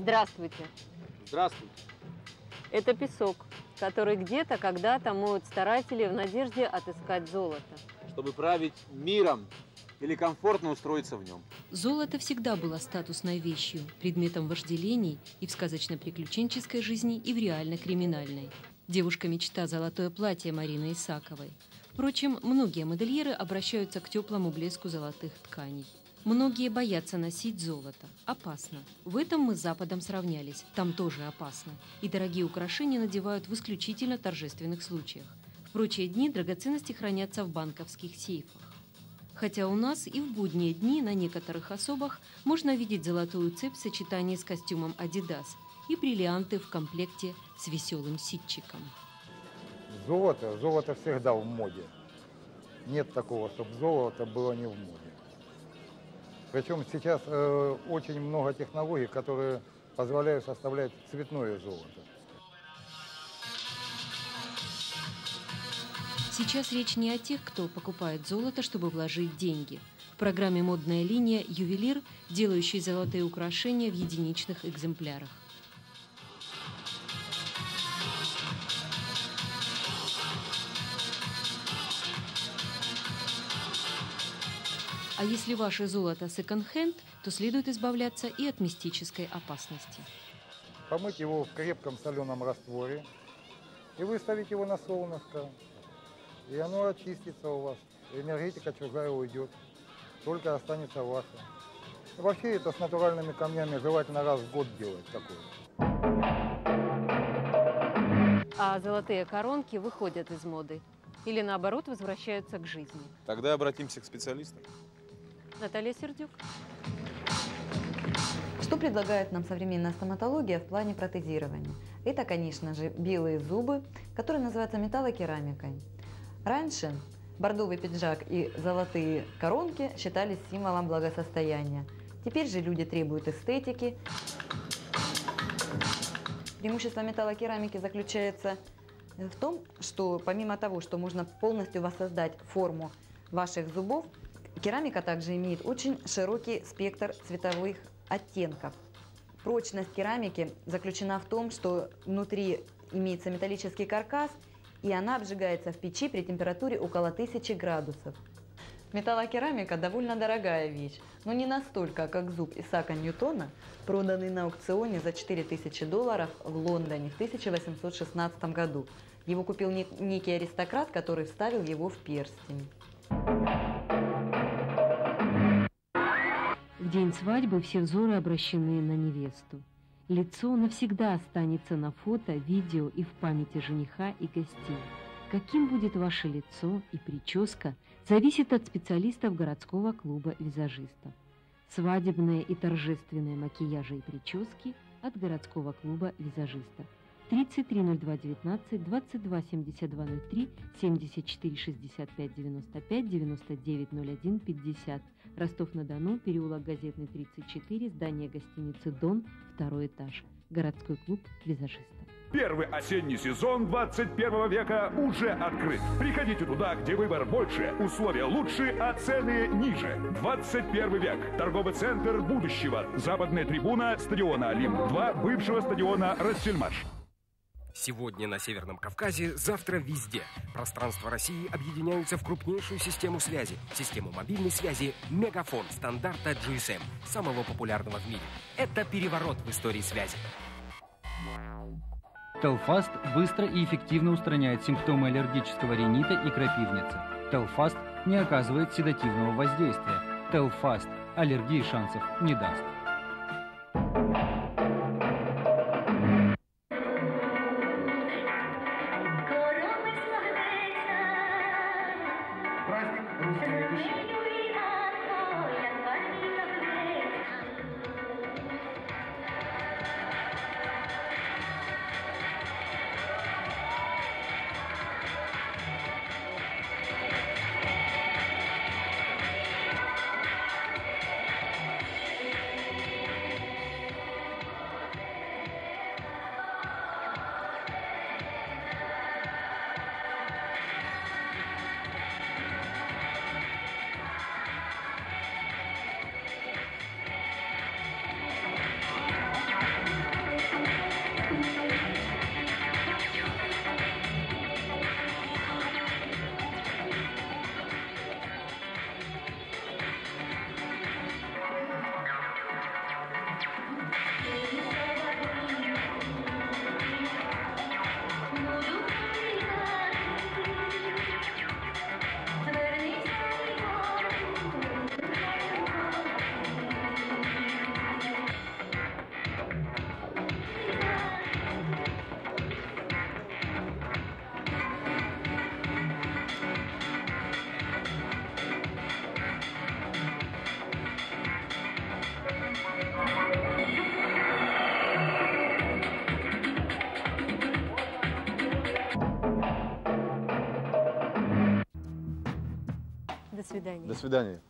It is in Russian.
Здравствуйте. Здравствуйте. Это песок, который где-то когда-то моют старатели в надежде отыскать золото. Чтобы править миром или комфортно устроиться в нем. Золото всегда было статусной вещью, предметом вожделений и в сказочно-приключенческой жизни, и в реально-криминальной. Девушка-мечта «Золотое платье» Марины Исаковой. Впрочем, многие модельеры обращаются к теплому блеску золотых тканей. Многие боятся носить золото. Опасно. В этом мы с Западом сравнялись. Там тоже опасно. И дорогие украшения надевают в исключительно торжественных случаях. В прочие дни драгоценности хранятся в банковских сейфах. Хотя у нас и в будние дни на некоторых особах можно видеть золотую цепь в сочетании с костюмом Adidas и бриллианты в комплекте с веселым ситчиком. Золото, золото всегда в моде. Нет такого, чтобы золото было не в моде. Причем сейчас э, очень много технологий, которые позволяют составлять цветное золото. Сейчас речь не о тех, кто покупает золото, чтобы вложить деньги. В программе «Модная линия» ювелир, делающий золотые украшения в единичных экземплярах. А если ваше золото секонд-хенд, то следует избавляться и от мистической опасности. Помыть его в крепком соленом растворе и выставить его на солнышко. И оно очистится у вас. Энергетика чужая уйдет. Только останется ваша. Вообще это с натуральными камнями желательно раз в год делать такое. А золотые коронки выходят из моды или наоборот возвращаются к жизни. Тогда обратимся к специалистам. Наталья Сердюк. Что предлагает нам современная стоматология в плане протезирования? Это, конечно же, белые зубы, которые называются металлокерамикой. Раньше бордовый пиджак и золотые коронки считались символом благосостояния. Теперь же люди требуют эстетики. Преимущество металлокерамики заключается в том, что помимо того, что можно полностью воссоздать форму ваших зубов, Керамика также имеет очень широкий спектр цветовых оттенков. Прочность керамики заключена в том, что внутри имеется металлический каркас, и она обжигается в печи при температуре около 1000 градусов. Металлокерамика довольно дорогая вещь, но не настолько, как зуб Исаака Ньютона, проданный на аукционе за 4000 долларов в Лондоне в 1816 году. Его купил некий аристократ, который вставил его в перстень. День свадьбы все взоры обращены на невесту. Лицо навсегда останется на фото, видео и в памяти жениха и гостей. Каким будет ваше лицо и прическа, зависит от специалистов городского клуба визажистов. Свадебные и торжественные макияжи и прически от городского клуба визажистов. 330219, 227203, 7465 95, 9901 50. Ростов-на-Дону, переулок Газетный, 34, здание гостиницы «Дон», второй этаж. Городской клуб визажистов. Первый осенний сезон 21 века уже открыт. Приходите туда, где выбор больше, условия лучше, а цены ниже. 21 век. Торговый центр будущего. Западная трибуна стадиона Олимп-2, бывшего стадиона Рассельмаш. Сегодня на Северном Кавказе, завтра везде. Пространство России объединяются в крупнейшую систему связи, систему мобильной связи Мегафон стандарта GSM, самого популярного в мире. Это переворот в истории связи. Телфаст быстро и эффективно устраняет симптомы аллергического ринита и крапивницы. Телфаст не оказывает седативного воздействия. Телфаст аллергии шансов не даст. Свидания. До свидания.